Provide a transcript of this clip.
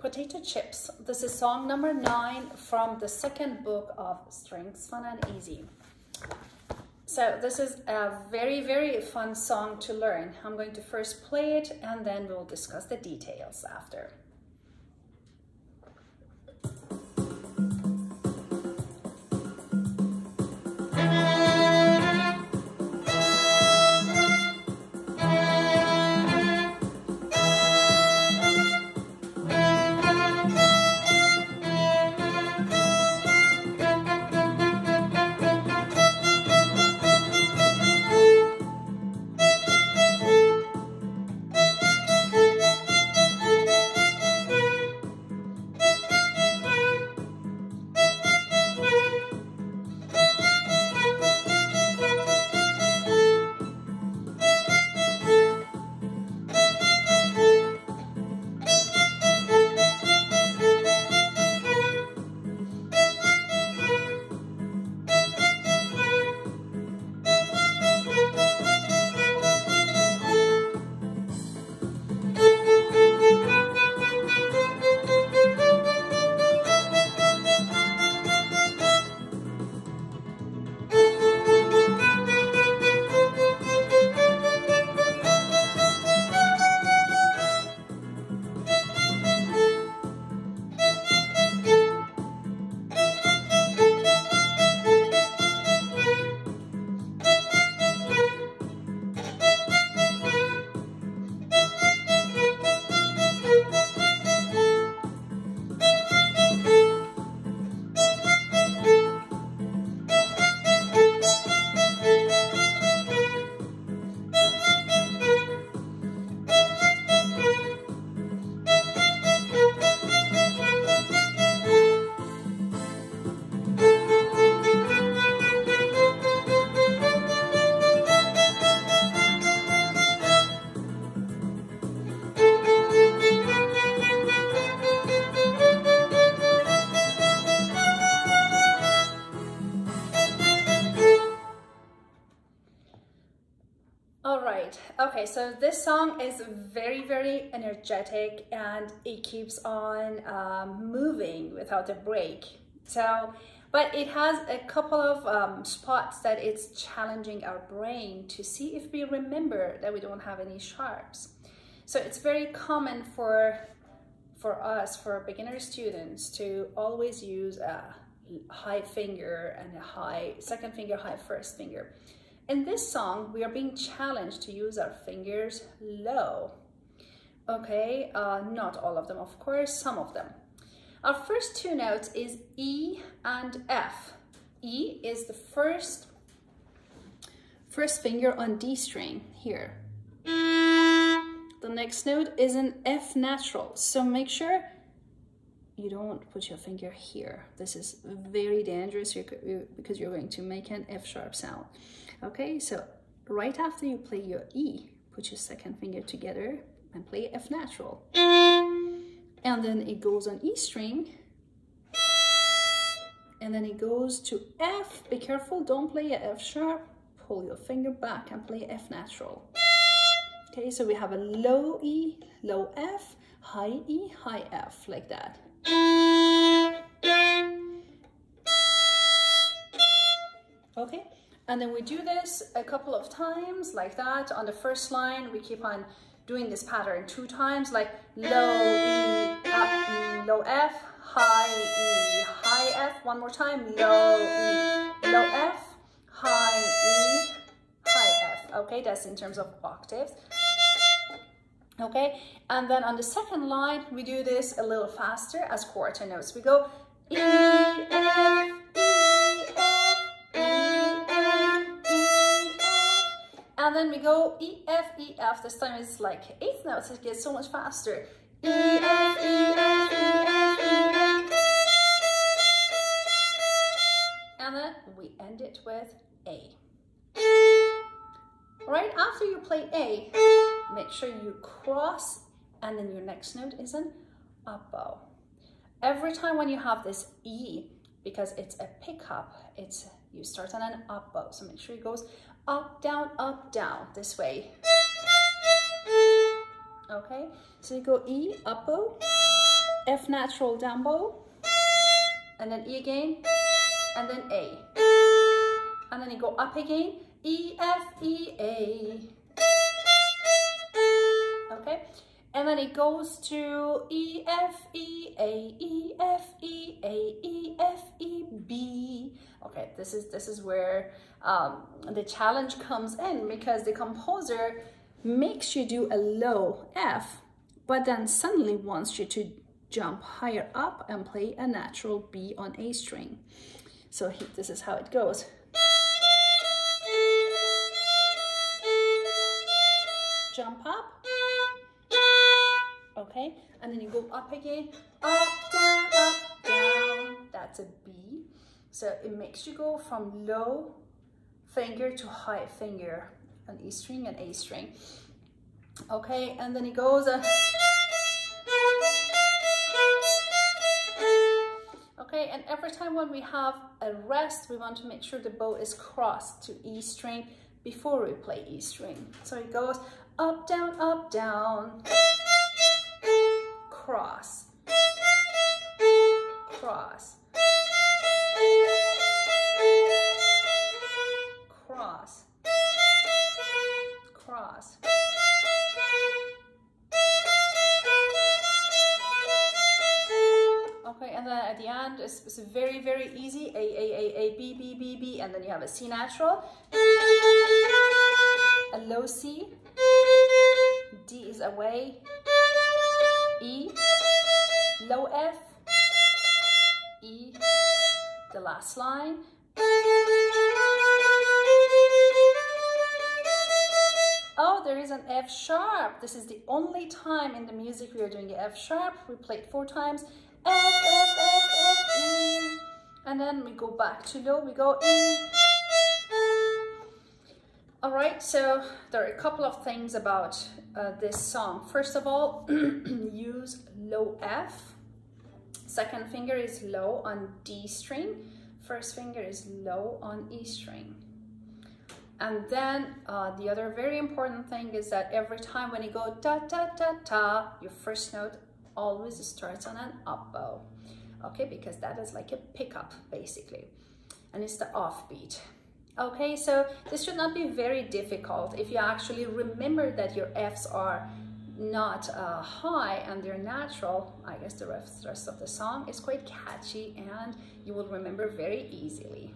Potato Chips. This is song number nine from the second book of Strings Fun and Easy. So this is a very, very fun song to learn. I'm going to first play it and then we'll discuss the details after. Okay, so this song is very, very energetic and it keeps on um, moving without a break. So, but it has a couple of um, spots that it's challenging our brain to see if we remember that we don't have any sharps. So it's very common for, for us, for beginner students to always use a high finger and a high second finger, high first finger. In this song, we are being challenged to use our fingers low. Okay, uh, not all of them, of course, some of them. Our first two notes is E and F. E is the first, first finger on D string here. The next note is an F natural, so make sure you don't put your finger here. This is very dangerous because you're going to make an F sharp sound. Okay, so right after you play your E, put your second finger together and play F natural. And then it goes on E string. And then it goes to F. Be careful, don't play a F sharp. Pull your finger back and play F natural. Okay, so we have a low E, low F, high E, high F, like that. Okay, and then we do this a couple of times like that. On the first line, we keep on doing this pattern two times, like low E, up E, low F, high E, high F. One more time, low E, low F, high E, high F. Okay, that's in terms of octaves. Okay, and then on the second line, we do this a little faster as quarter notes. We go E, F, And then we go E, F, E, F. This time it's like eighth notes. It gets so much faster. E, F, E, F, E, F, E, F. And then we end it with A. Right after you play A, make sure you cross and then your next note is an up bow. Every time when you have this E, because it's a pickup, it's you start on an up bow. So make sure it goes up, down, up, down, this way. Okay, so you go E, up bow, F natural down bow, and then E again, and then A. And then you go up again, E, F, E, A. Okay, and then it goes to E, F, E, A, E, F, E, A, E, F, E, B. Okay, this is, this is where um, the challenge comes in because the composer makes you do a low F, but then suddenly wants you to jump higher up and play a natural B on A string. So he, this is how it goes. Jump up. Okay, and then you go up again. Up, down, up, down. That's a B. So it makes you go from low finger to high finger, an E string and A string. Okay, and then it goes. Uh, okay, and every time when we have a rest, we want to make sure the bow is crossed to E string before we play E string. So it goes up, down, up, down, cross, it's, very, very easy. A, A, A, A, B, B, B, B, and then you have a C natural, a low C, D is away, E, low F, E, the last line, Oh, there is an F sharp. This is the only time in the music we are doing the F sharp. We play it four times. F, F. And then we go back to low, we go. All right, so there are a couple of things about uh, this song. First of all, use low F. Second finger is low on D string. First finger is low on E string. And then uh, the other very important thing is that every time when you go ta ta ta ta, your first note always starts on an up bow. Okay, because that is like a pickup basically. And it's the offbeat. Okay, so this should not be very difficult if you actually remember that your Fs are not uh, high and they're natural. I guess the rest, rest of the song is quite catchy and you will remember very easily.